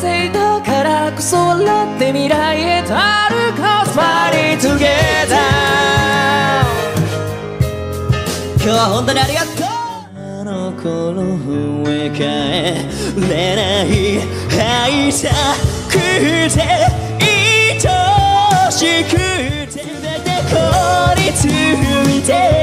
生だからこそ笑って未来へと歩こうスマリートゲ今日は本当にありがとうあの頃植ええれない愛さくて愛しくて全て凍りついて